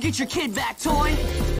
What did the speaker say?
get your kid back, toy.